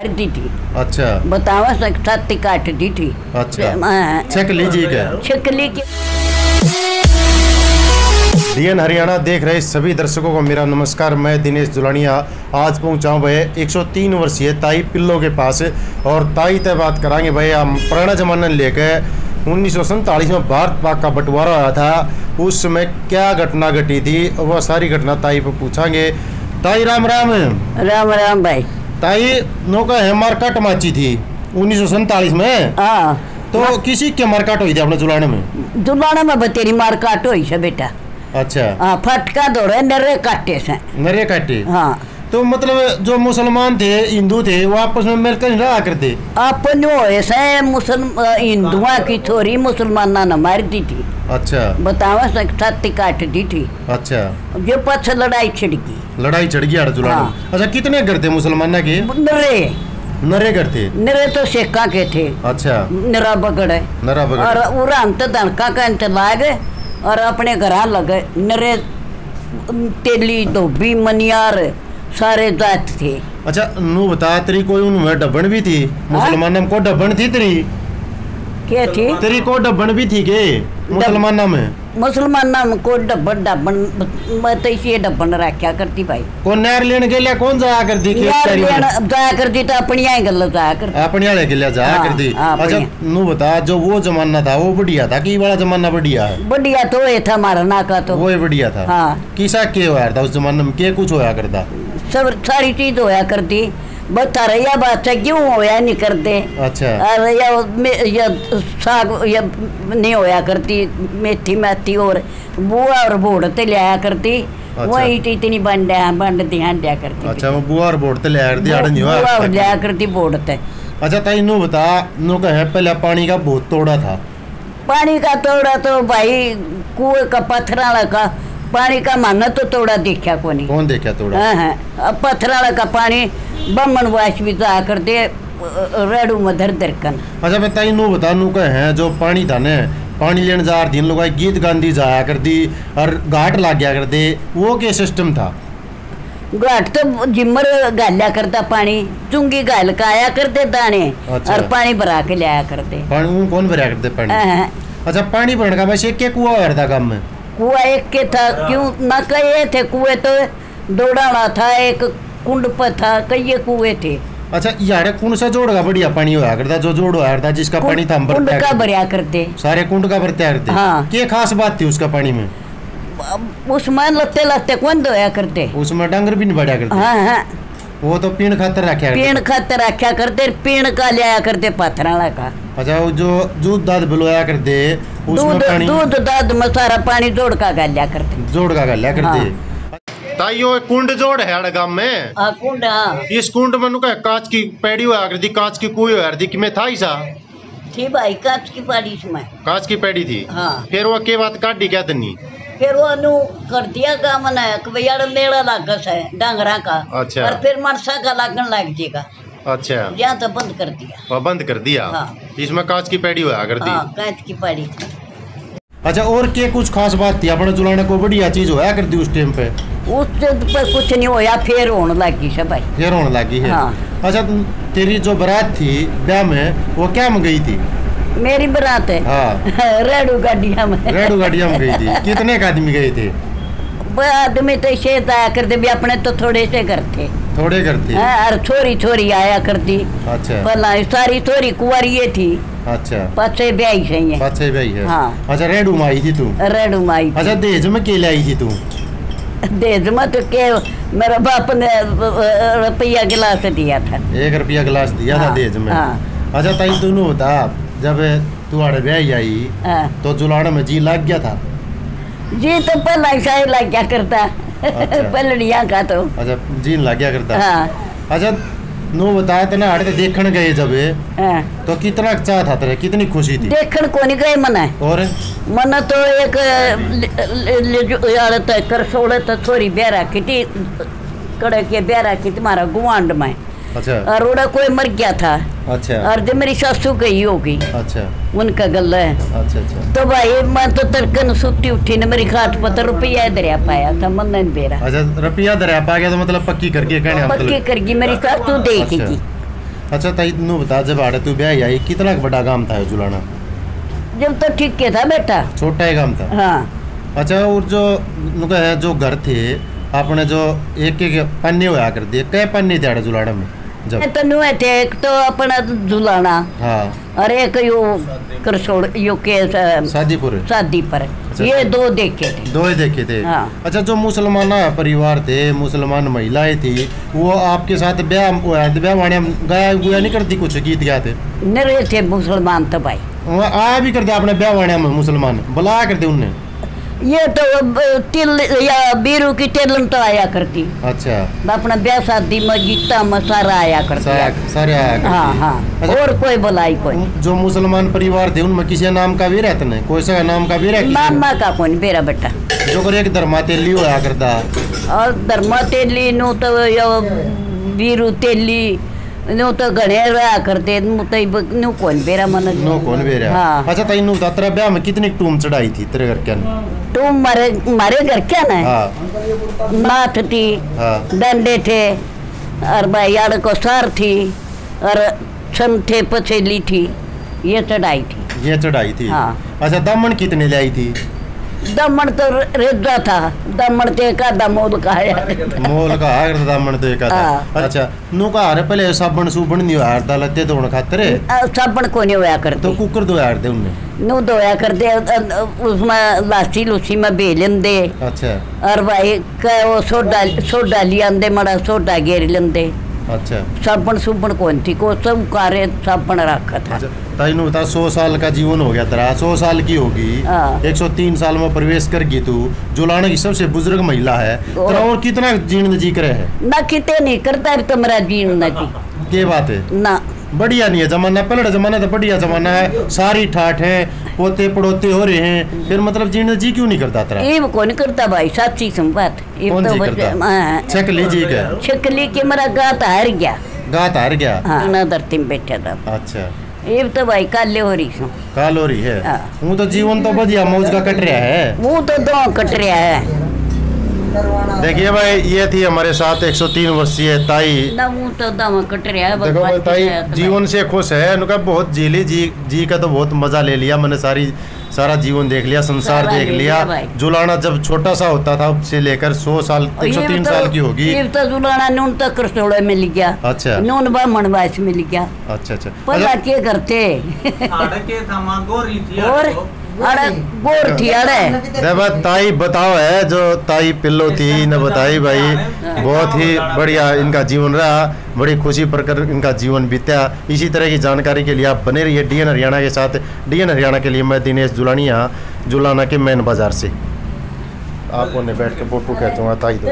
दी थी। अच्छा। बतावा छाती काट दी थी। अच्छा। चेक लीजिए छिकली के डीएन हरियाणा देख रहे सभी दर्शकों को मेरा नमस्कार। मैं दिनेश दुलानिया आज पहुँचा हूँ भाई 103 वर्षीय ताई पिल्लो के पास और ताई तय बात कराएँगे भाई हम पुराना जमाना लेकर उन्नीस में भारत पाक का बंटवारा हुआ था। उस समय क्या घटना घटी थी वह सारी घटना ताई पर पूछांगे। ताई राम राम। राम राम भाई। ताई नौका है मारकाट माची थी उन्नीस में? हाँ तो किसी के मारकाट हुई थी अपने जुलाने में? जुलाने में बतेरी मारकाट हुई से बेटा। अच्छा। हाँ फटका दौड़े नरे काटे से नरे काटे? हाँ। तो मतलब जो मुसलमान थे हिंदू थे वो आपस में मिलकर नहीं रहा करते? अपन होए से मुसलम हिंदुआ की छोरी मुसलमाना ने मार दी थी। अच्छा। बतावा से छाती काट दी थी। अच्छा। जो पछ लड़ाई छिड़की। लड़ाई चढ़ गई आड़ हाँ। अच्छा कितने घर थे मुसलमान के? नरे। नरे घर थे? नरे तो शेखा के थे। अच्छा। नरा बगड़े नरा और बगड़ उड़ान तो दनका का इंतला गए और अपने घर लगे नरे तेली धोबी मनियार सारे जात थे। अच्छा नू बता तेरी कोई उनमें डबन भी थी? मुसलमान में को डबन थी तेरी? क्या थी? तेरी को डबन भी थी के? मुसलमान में मुसलमान नाम को डब्बन डब्बन मैं तो इसी डब्बन रखा करती भाई। कौन नहर लेने के लिए कौन जाया करती यार कैरी? लेन जाया करती तो अपनी आई गल जाया करती। अपने वाले के लिए जाया हाँ, करती। हाँ, अच्छा। नू बता जो वो जमाना था वो बढ़िया था कि वाला जमाना बढ़िया है? बढ़िया तो ये था हमारा नाका तो। वो ही बढ़िया था। हाँ। किसा के होया था उस जमाने में? के कुछ होया करता? सब सारी चीज़ होया करती। बता रही बात से क्यों होया नहीं करते अच्छा। अरे या, या साग या नहीं होया करती मेथी मेथी और बुआ और बोड़ते लिया करती। अच्छा। वही तो इतनी बंड बंड ध्यान दिया करती। अच्छा वो बुआ और बोर्ड ते ले आर दी आड़ नहीं बुआ और हुआ लिया करती बोड़ते अच्छा ताई नु बता नु कहे पहले पानी का बहुत तोड़ा था। पानी का तोड़ा तो भाई कुएँ का पत्थराला का पानी का माना तो तोड़ा देखा को नहीं कौन देखा तोड़ा? हाँ हाँ। अब पत्थराला का पानी बमन वाश भी जा करते रेडू में धर धरकन अच्छा मैं ताई नु बता नु कहे जो पानी था ने पानी लेने जा रही लोग गीत गांधी जाया कर दी और घाट लाग गया कर दे वो के सिस्टम था? घाट तो जिम्मर गाल्या करता पानी चुंगी गाल का आया करते दाने अच्छा। और पानी भरा के लाया करते पानी वो कौन भरा करते पानी? हाँ, अच्छा पानी भरने का वैसे के कुआ था काम में कुआ एक के था क्यों? न कई थे कुएँ तो दौड़ाना था एक कुंड पर था कई कुएँ थे। अच्छा यार कौन सा जोड़ का बढ़िया पानी होया करता जो जोड़ होया करता जिसका पानी था कुंड का। भरिया करते। सारे कुंड का भरते करते। हाँ। के खास बात थी उसका पानी में? उसमें लगते लगते कौन धोया करते। उसमें डंगर भी नहीं बढ़िया करते। हाँ हाँ। वो तो पीण खातर रखा पीण खातर रखा करते पीण का लिया करते पत्थराला का। अच्छा वो जो दूध दाद बिलोया करते उसमें दूध दूध दूध में सारा पानी जोड़ का गालिया करते। जोड़ का गल्या करते। ताइयो एक कुंड जोड़ है अड़ गाँव में। हाँ कुंड हाँ। इस कुंड में नुका कांच की पैड़ी होया करती कांच की कुई होया करती कि मैं था ही सा थी भाई कांच की पाड़ी इसमें कांच की पैड़ी थी? हाँ। फिर वो के बात काटी क्या तनी फिर वो अनु कर दिया काम ना कि भैया मेला लागस है डांगरा का। अच्छा। और फिर मनसा का लागन लग जाएगा अच्छा। यहाँ तो बंद कर दिया। वो बंद कर दिया? हाँ। इसमें कांच की पैड़ी होया करती हाँ कांच की पाड़ी अच्छा और के कुछ खास बात थी? अपने जुलाने को बढ़िया चीज़ होया करती उस टाइम पे? उस पर कुछ नहीं होया फिर होने लगी सब भाई फिर होने लगी है हाँ। अच्छा तुम- तेरी जो बारात थी ब्याह में वो क्या में गई थी मेरी बरात है हाँ रेडू गाड़िया में रेडू गाड़िया में गई थी कितने का आदमी गए थे वो आदमी तो इसे आया करते भी अपने तो थोड़े से थे थोड़े घर थे हाँ, और छोरी छोरी आया करती अच्छा पहला सारी छोरी कुंवारी ये थी अच्छा पाछे ब्याई सही है पाछे भाई है हाँ। अच्छा रेडू में आई थी तू रेडू माई अच्छा दहेज में के लाई थी तू दहेज मत के मेरा बाप ने रुपया गिलास दिया था। एक रुपया गिलास दिया था हाँ, दहेज में। हाँ। अच्छा ताई तू बता जब तू आड़े ब्याह आई हाँ। तो जुलाड़ में जी लग गया था? जी तो पहला ऐसा ही लग गया करता। अच्छा। पलड़िया का तो। अच्छा जी लग गया करता। हाँ। अच्छा नो बताया तेने आड़े ते देखने गए जब हाँ। तो कितना चाह था तेरे कितनी खुशी थी। देखण को नहीं गए मना। और? मन तो एक ले- ले- जो यार तो कर सोड़े तो थोड़ी बेरा किटी कड़े के बेरा की मारा गुआंड में। अच्छा। और उड़ा कोई मर गया था। अच्छा। और जो मेरी सासू गई होगी। अच्छा। उनका गल है। अच्छा अच्छा। तो भाई मैं तो तड़कन सुती उठी ने मेरी खाट पर रुपया दरिया पाया था मन नहीं बेरा। अच्छा रुपया दरिया पा गया तो मतलब पक्की करके कहने का पक्की मतलब करगी मेरी सासू देखेगी। अच्छा ताई नू बता जब आड़े तू ब्याह आई कितना बड़ा काम था जुलाना? जब तो ठीक के था बेटा। छोटा ही काम था? हाँ। अच्छा और जो है जो घर थे आपने जो एक एक पन्ने हुआ कर दिए कई पन्ने थे आड़े जुलाना में? तो नुए थे एक तो अपना झुलाना हाँ। और एक यो करसोड़ यो के शादीपुर पर ये दो देखे थे। दो ही देखे थे। हाँ। अच्छा जो मुसलमान परिवार थे मुसलमान महिलाएँ थी वो आपके साथ ब्याह ब्याह वाणिया गाया गुया नहीं करती कुछ गीत गाते? नरे थे मुसलमान तो भाई। आया भी करते अपने ब्याह वाणिया में मुसलमान बुलाया करते उनने। ये तो तिल या बीरू की तेलन तो आया करती। अच्छा। अपना ब्याह शादी में गीता में सारा आया करती। सारे आया करते। हाँ हाँ। अच्छा। और कोई बुलाई कोई। जो मुसलमान परिवार थे उनमें किसी नाम का भी रहते नहीं? कोई सा नाम का भी रहती मामा का कोई बेरा बेटा। जो कर एक धर्मा तेली होया करता। और धर्मा तेली नु तो यो बीरू तेली नु तो घणे रहा करते नु तो इब- नु कौन बेरा मन नो कौन भी हाँ अच्छा तई नु तेरा ब्याह में कितनी टूम चढ़ाई थी तेरे घर के अंदर? तू मारे मारे घर क्या ना हाँ नाथ थी हाँ डंडे थे और यार को सार थी और सन पछेली थी ये चढ़ाई थी ये चढ़ाई थी हाँ। अच्छा दमन कितने ले आई थी दमन तो रेजा था। दमन ते का दमोल का आया मोल का आगर दामन तो था। हाँ। अच्छा नु का हारे पहले साबण सुबण नहीं हार डालते तो उन खातिर साबण को नहीं होया करते तो कुकर दो हार दे उनने? नु धोया करते अ- उसमें लासी लूसी में बेलन दे अच्छा। और भाई का वो सोडा सोडा लियांदे मड़ा सोडा घेर लेंदे। अच्छा। साबण सुबण कौन थी को सब कारे साबण रखा था। ताई बता सौ साल का जीवन हो गया तेरा। सौ साल की होगी। हाँ। एक सौ तीन साल में प्रवेश कर गई तू जुलाना की सबसे बुज़ुर्ग महिला है तेरा और कितना जीर्ण जी करे है? ना किते नहीं करता है तुम्हारा जीवन ना की ये बात है? ना। बढ़िया नहीं है जमाना। पहले जमाना तो बढ़िया जमाना है। सारी ठाठ है पोते पड़ोते हो रहे हैं। फिर मतलब जीर्ण जी क्यों नहीं करता तेरा? ये कौन करता भाई? साची संबात ये कौन तो जी करता? हाँ, चेक लीजिए क्या? छिकली के मेरा गात हार गया। गात हार गया? हाँ ना धरती में बैठा था। अच्छा। ये तो भाई काले हो रही काल हो रही है। वो तो जीवन तो बढ़िया मौज का कट रहा है वो तो दो कट रहा है देखिए भाई ये थी हमारे साथ 103 वर्षीय ताई तो दम कट रहा है देखो भाई ताई जीवन से खुश है उनका बहुत जी ली जी जी का तो बहुत मज़ा ले लिया मैंने सारी सारा जीवन देख लिया संसार देख लिया। लिया जुलाना जब छोटा सा होता था उससे लेकर सौ साल एक सौ तीन साल की तो- होगी तो जुलाना नून तक करसोड़े मिल गया। अच्छा। नून बामण बास मिल गया। अच्छा अच्छा। पर क्या के करते और। अरे देखो ताई बताओ है जो ताई पिल्लो थी न बताई भाई। बहुत ही बढ़िया इनका जीवन रहा बड़ी खुशी प्रकार इनका जीवन बीता। इसी तरह की जानकारी के लिए आप बने रहिए डीएन हरियाणा के साथ। डीएन हरियाणा के लिए मैं दिनेश जुलानिया जुलाना के मेन बाज़ार से। आपको बैठ के फ़ोटो खींचूँगा ताई तो।